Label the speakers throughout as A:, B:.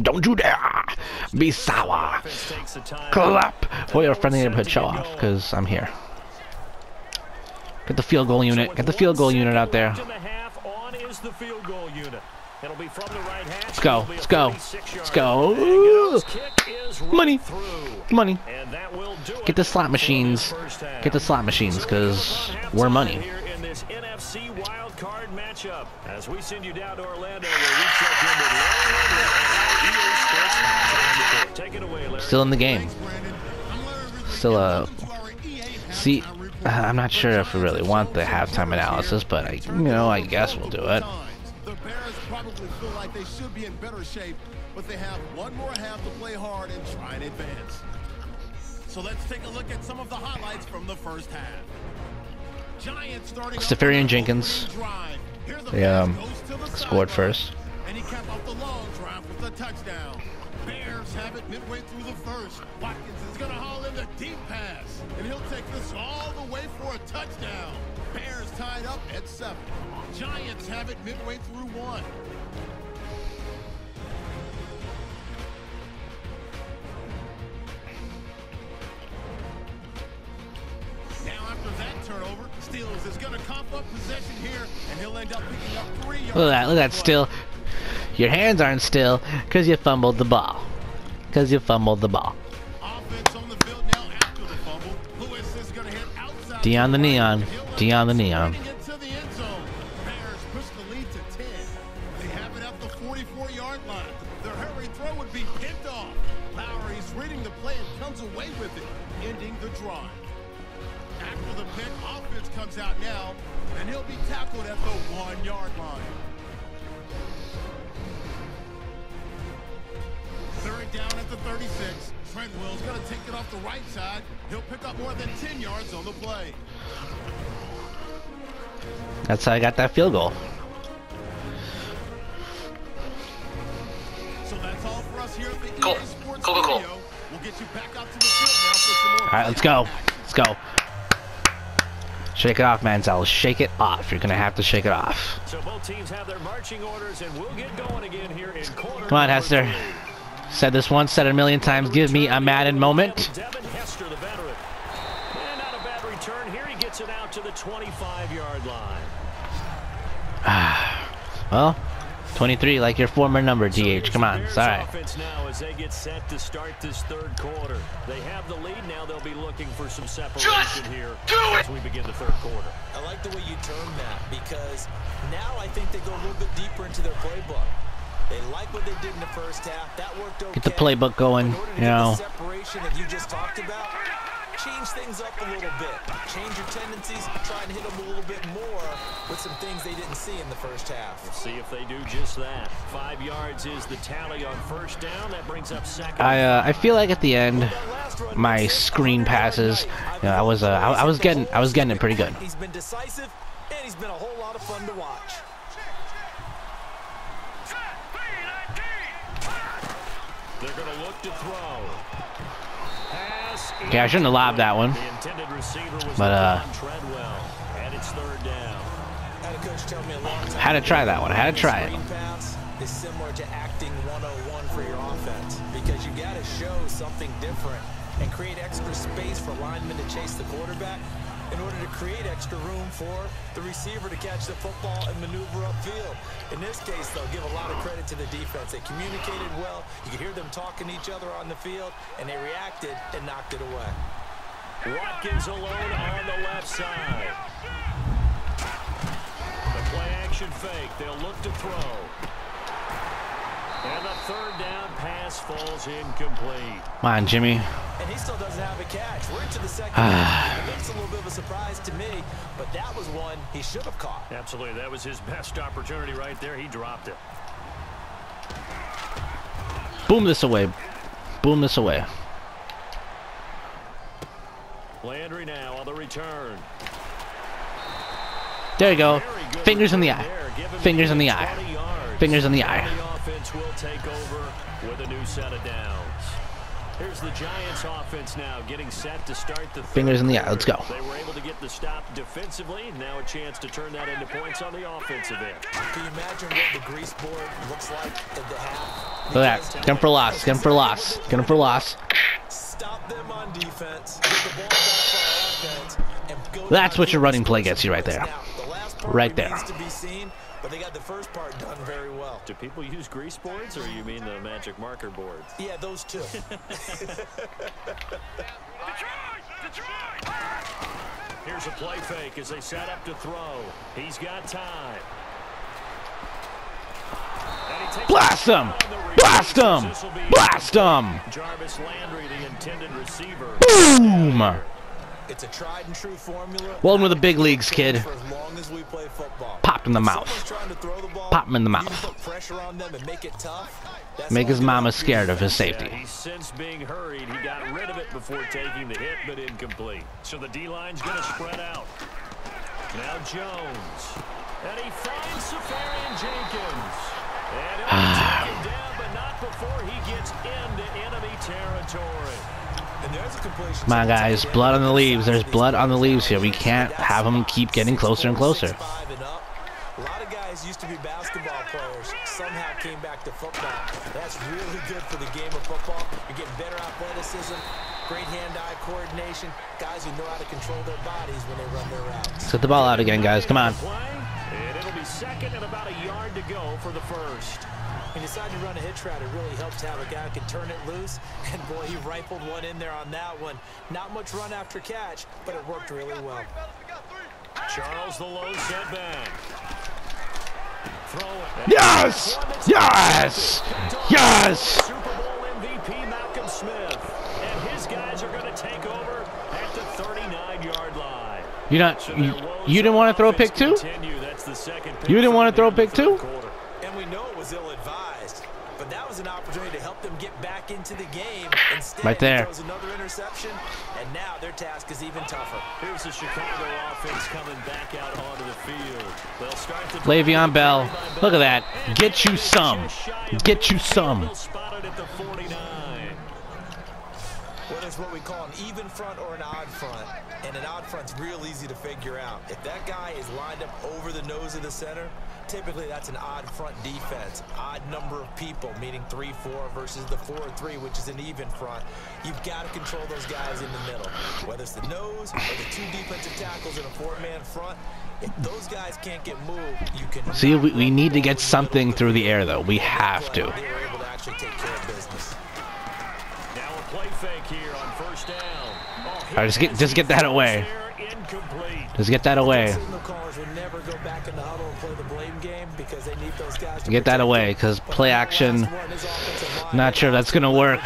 A: Don't you dare be sour. Clap for your friendly neighborhood show off, because I'm here. Get the field goal unit. Get the field goal unit out there. Let's go. Let's go. Let's go. Money. Money. Get the slot machines. Get the slot machines, because
B: we're
A: money.
B: Matchup, as we send you down to Orlando, where we check in with Larry Hendrick on our EA Sports Take it away, Larry.
A: Still in the game. Still uh see I'm not sure if we really want the halftime analysis, but I you know, I guess we'll do it.
C: The Bears probably feel like they should be in better shape, but they have one more half to play hard and try and advance. So let's take a look at some of the highlights from the first half. Giants starting off
A: Stefarian Jenkins.
C: drive.
A: They, um, scored first.
C: And he off the long drive with a touchdown. Bears have it midway through the first. Watkins is going to haul in the deep pass. And he'll take this all the way for a touchdown. Bears tied up at seven. Giants have it midway through one. Now after that turnover, Steelers is going to up possession here, and he'll end up picking up three.
A: Look at that, look at that still. Your hands aren't still because you fumbled the ball. Because you fumbled the ball.
C: Offense on the field now after the fumble. Lewis is going to hit outside.
A: Dion the neon.
C: and he'll end
A: Dion the neon.
C: Offense comes out now, and he'll be tackled at the one-yard line. Third down at the 36. Treadwell's going to take it off the right side. He'll pick up more than 10 yards on the play.
A: That's how I got that field goal.
C: So that's all for us here at the
A: Cool.
C: EA Sports
A: Cool, cool, cool.
C: We'll get you back out to the field now for some more.
A: All right, let's go. Let's go. Shake it off, Manziel. Shake it off. You're gonna have to shake it off.
B: So both teams have their marching orders, and we'll get going again here in quarter.
A: Come on, Hester.
B: three.
A: Said this once, said it a million times. Give me a Madden moment.
B: Devin Hester, the veteran. And not a bad return. Here he gets it out to the 25-yard line.
A: Well, 23, like your former number, DH. Come on,
B: Bears
A: it's all right.
B: now as they get set to start this third quarter. They have the lead now. They'll be looking for some separation here as we begin the third quarter.
D: I like the way you term that because now I think they go a little bit deeper into their playbook. They like what they did in the first half. That worked okay.
A: Get the playbook going,
D: In order to
A: you
D: get
A: know.
D: The separation that you just talked about, change things up a little bit. Change your tendencies. Try and hit them a little bit more with some things they didn't see in the first half.
B: See if they do just that. Five yards is the tally on first down. That brings up second.
A: I uh, I feel like at the end,
D: That last run
A: my screen passes. You know, I was uh, I, I was getting I was getting it pretty good.
D: He's been decisive, and he's been a whole lot of fun to watch.
B: They're going to look to throw. Pass
A: Okay, I shouldn't have lobbed that one.
B: The intended receiver was
A: But, uh,
B: Laquan Treadwell, and it's third down.
D: Had a coach tell me a long time
A: Had to try that one. Had to try it.
D: Screen is similar to acting 101 for your offense because you got to show something different and create extra space for linemen to chase the quarterback in order to create extra room for the receiver to catch the football and maneuver upfield. In this case, they'll give a lot of credit to the defense. They communicated well. You could hear them talking to each other on the field, and they reacted and knocked it away.
B: Watkins alone on the left side. The play action fake. They'll look to throw. And the third down pass falls incomplete.
A: Come on, Jimmy.
D: And he still doesn't have a catch. We're into the second ah. half. It's a little bit of a surprise to me, but that was one he should have caught.
B: Absolutely. That was his best opportunity right there. He dropped it.
A: Boom this away. Boom this away.
B: Landry now on the return.
A: There you go. Fingers in the
B: return
A: eye.
B: there. Give him
A: Fingers in the eye. Fingers in the eye.
B: The offense will take over with a new set of downs. Here's the Giants offense now getting set to start the
A: Fingers in the eye.
B: quarter.
A: Let's go.
B: They were able to get the stop defensively. Now a chance to turn that into points on the offensive end.
D: Can you imagine what the grease board looks like at the half?
A: Look at that. Get him for loss. Get him for loss. Get him for loss.
D: Stop them on defense. Get the ball back for offense.
A: That's what your running play gets you right there. Right there.
D: remains to be seen, but they got the first part done very well.
B: Do people use grease boards, or you mean the magic marker boards?
D: Yeah, those two. Detroit! Detroit!
B: Here's a play fake as they set up to throw. He's got time. And he takes
A: Blast
B: a
A: him!
B: shot on the release.
A: Blast him! Blast him!
B: Jarvis Landry, the intended receiver.
A: Boom!
D: It's a tried and true formula.
A: Welcome to the big leagues, kid.
D: For as long as we play football.
A: Popped in the mouth.
D: someone's trying to throw the ball,
A: Pop him in the mouth.
D: put pressure on them and make it tough. That's
A: Make his mama scared of his
D: defense.
B: Yeah,
A: safety.
B: he's since being hurried. He got rid of it before taking the hit, but incomplete. So the D-line's going to spread out. Now Jones. And he finds Seferian-Jenkins. And he'll take him ah. down, but not before he gets into enemy territory.
D: And there's a completion
A: Come on, guys. Blood on the leaves. There's blood on the leaves here. We can't have them keep getting closer and closer.
D: 6'5" and up. A lot of guys used to be basketball players. Somehow came back to football. That's really good for the game of football. You're getting better athleticism, great hand-eye coordination. Guys who know how to control their bodies when they run their routes.
A: Set the ball out again, guys. Come on.
B: And it'll be second and about a yard to go for the first.
D: He decided to run a hitch route. It really helps to have a guy who can turn it loose. And boy, he rifled one in there on that one. Not much run after catch, but it worked really well.
B: Charles the low setback. Throw it.
A: Yes! Yes! Yes!
B: Super Bowl MVP Malcolm Smith. And his guys are going to take over at the 39-yard line.
A: You not you, you didn't want to throw a pick too?
B: continue. That's the second pick
A: You didn't want to throw a pick
B: the
A: too?
B: third quarter.
D: And we know it was ill-advised, but that was an opportunity to help them get back into the game. Instead,
A: Right there.
D: he throws another interception, and now their task is even tougher.
B: Here's the Chicago offense coming back out onto the field. They'll start the
A: Le'Veon Bell. Look at that. Get you some. Get you some.
B: Spotted at the 49.
D: Whether it's what we call an even front or an odd front, and an odd front's real easy to figure out. If that guy is lined up over the nose of the center, typically that's an odd front defense. Odd number of people, meaning 3-4 versus the 4-3, which is an even front. You've got to control those guys in the middle. Whether it's the nose or the two defensive tackles in a four-man front, if those guys can't get moved, you can
A: See, we, we need to get something through the air though. We have to. All right, just get- just get that away. Just get that away.
D: Signal callers would never go back in the huddle and play the blame game because they need those guys to
A: Get that away, because play action,
D: last one, his offensive line
A: not sure that's gonna work.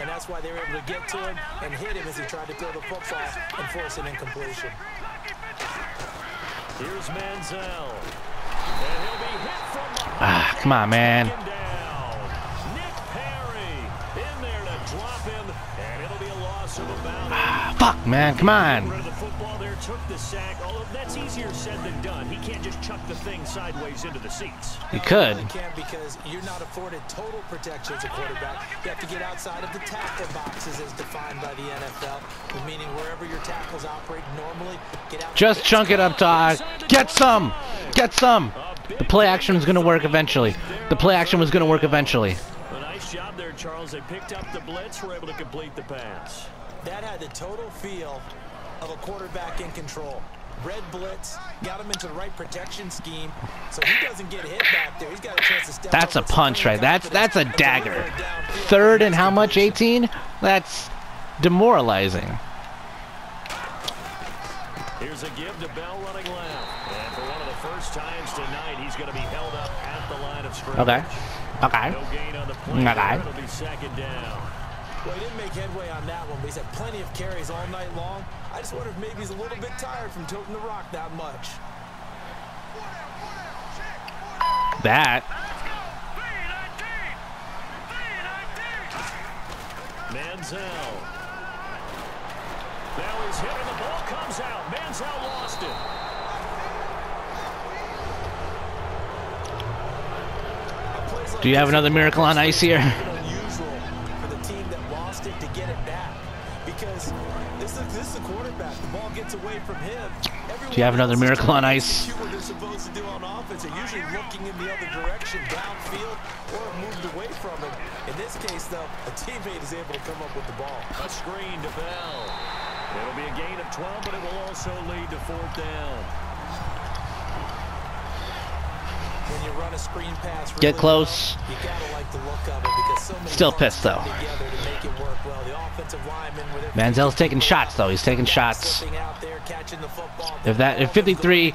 D: and that's why they were able to get to him and hit him as he tried to throw the football and force an incompletion.
B: Here's Manziel. And he'll be hit from behind.
A: Ah, come on, man.
B: Thing sideways into the seats.
A: You could.
D: You can't because you're not afforded total protection as a quarterback. You have to get outside of the tackle boxes as defined by the NFL, meaning wherever your tackles operate normally, get out.
A: Just chunk it up, Todd. Uh, get some. Get some. The play action was going to work eventually. The play action was going to work eventually.
B: A nice job there, Charles. They picked up the blitz, were able to complete the pass.
D: That had the total feel of a quarterback in control. Red blitz, got him into the right protection scheme, so he doesn't get hit back there. He's got a chance to step
A: That's a punch right. That's that's a
D: confidence and deliver
A: dagger. Third and how much? 18? That's demoralizing.
B: Here's a give to Bell running left. And for one of the first times tonight, he's going to be held up at the line of scrimmage.
A: Okay. Okay.
B: No gain on the play.
A: Okay.
B: It'll be second down.
D: Well, he didn't make headway on that one, but he's had plenty of carries all night long. I just wonder if maybe he's a little bit tired from toting the rock that much.
A: That.
B: Manziel. Now he's hit and the ball comes out. Manziel lost it.
A: Do you have another miracle on ice here?
D: This is this is a quarterback. The ball gets away from him.
A: Do you have another miracle on ice?
D: What they're supposed to do on offense. They're usually looking in the other direction, downfield, or move the away from him. In this case, though, a teammate is able to come up with the ball.
B: A screen to Bell. It'll be a gain of 12, but it will also lead to fourth down.
D: The offensive linemen with their
A: Manziel's taking shots though. He's taking shots.
D: out there, catching the football.
A: If that- if 53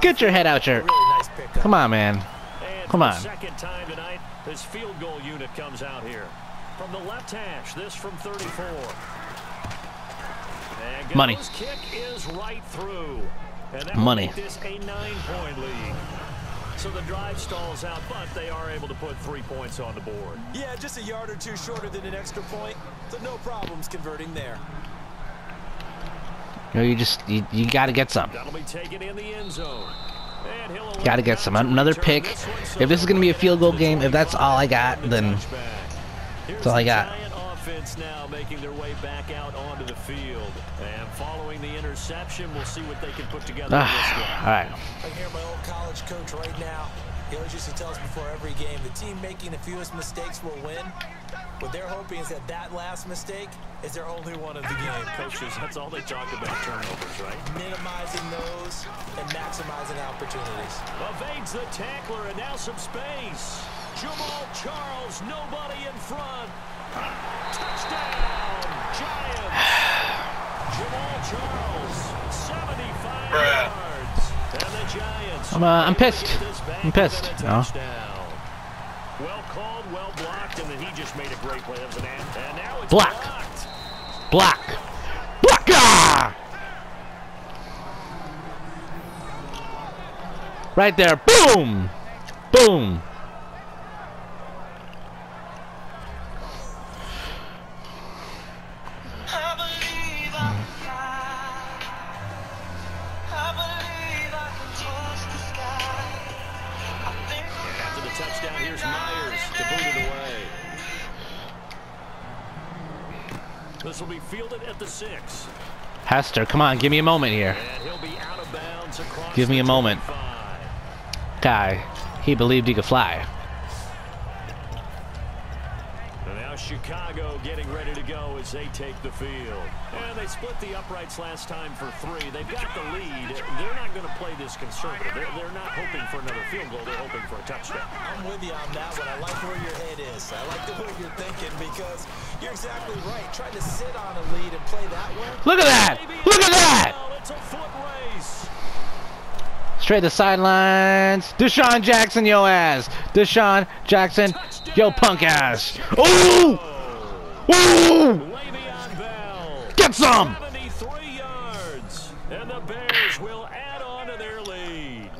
A: Get your head out your-
D: Really nice.
A: Come on, man. Come on.
B: second time tonight, this field goal unit comes out here. From the left hash, this from 34. And
A: Money.
B: Kick is right through. And that
A: Money.
B: Will make this a nine-point lead. So the drive stalls out, but they are able to put three points on the board.
D: Yeah, just a yard or two shorter than an extra point, so no problems converting there.
A: You know, you just you, you got to get some.
B: That'll be taken in the end zone.
A: Got to get some. Another pick. If this is gonna be a field goal game, if that's all I got, then that's all I got.
B: Giant offense now making their way back out onto the field. And following the interception, we'll see what they can put together in this
A: Ah, all right.
D: I hear my old college coach right now. He always used to tell us before every game, the team making the fewest mistakes will win. What they're hoping is that that last mistake is their only one of the game.
B: Coaches, that's all they talk about, turnovers, right?
D: Minimizing those and maximizing opportunities.
B: Evades the tackler and now some space. Jamaal Charles, nobody in front. Touchdown, Giants. Jamaal Charles, 75 yards. And the Giants.
A: I'm, uh, I'm pissed.
B: get this back
A: I'm pissed,
B: within a
A: you
B: Well called, well blocked, and then he just made a great play. That was an and, and now it's
A: Block.
B: blocked.
A: Block. Block. Ah! Right there. Boom. Boom.
B: Touchdown, here's Myers to boot it away. This will be fielded at the six.
A: Hester, come on, give me a moment here.
B: He'll be out of bounds across
A: Give me a moment.
B: 25.
A: Guy, he believed he could fly.
B: And now Chicago getting ready to go as they take the field. And they split the uprights last time for three. They've got the lead. They're not going to play this conservative. They're, they're not hoping for another field goal. They're hoping for a touchdown.
D: I'm with you on that one. I like where your head is. I like the way you're thinking because you're exactly right. Trying to sit on a lead and play that way.
A: Look at that! Look at that!
B: It's a foot race.
A: Straight to the sidelines. DeSean Jackson, yo ass. DeSean Jackson, yo punk ass. Ooh! Ooh!
B: Bell.
A: Get some!
B: yards. And the Bears will add on to their lead.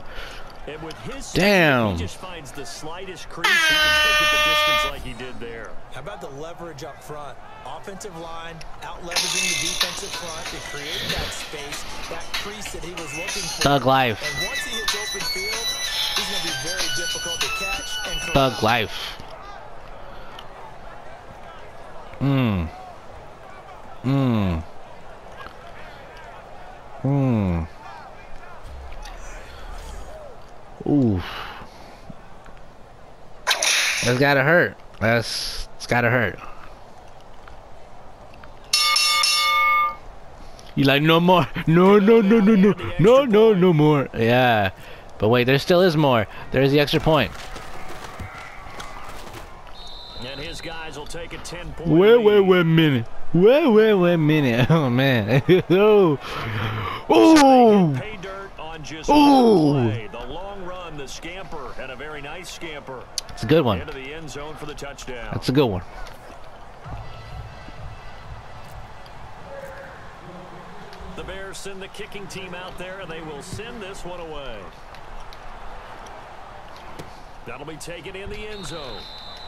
B: And with his speed,
A: Damn.
B: he just finds the slightest crease. He can take it the distance like he did there.
D: How about the leverage up front? Offensive line out leveraging the defensive front to create that space, that crease that he was looking for.
A: Thug life.
D: And once he hits open field, he's going to be very difficult to catch and
A: Thug life. Mmm. Mmm. That's gotta hurt. That's it's gotta hurt. You like no more? No, no, no, no, no, no, no, no more. Yeah, but wait, there still is more. There's the extra point.
B: And his guys will take a 10-point
A: Wait, wait, wait a minute. Wait, wait, wait a minute. Oh man. oh. Oh.
B: Pay dirt on just
A: Ooh.
B: one play. The long run, the scamper, and a very nice scamper
A: It's a good one.
B: into the end zone for the touchdown.
A: That's a good one.
B: The Bears send the kicking team out there, and they will send this one away. That'll be taken in the end zone.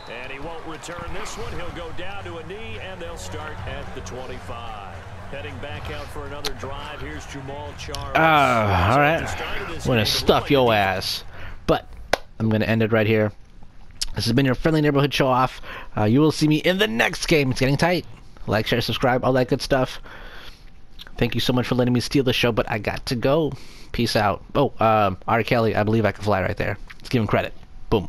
B: And he won't return this one. He'll go down to a knee, and they'll start at the 25. Heading back out for another drive. Here's Jamaal Charles.
A: Ah, all right.
B: So
A: right.
B: at the start of this
A: I'm gonna stuff your ass. But I'm gonna end it right here. This has been your friendly neighborhood show off. Uh, you will see me in the next game. It's getting tight. Like, share, subscribe, all that good stuff. Thank you so much for letting me steal the show, but I got to go. Peace out. Oh, um, R. Kelly, I believe I can fly right there. Let's give him credit. Boom.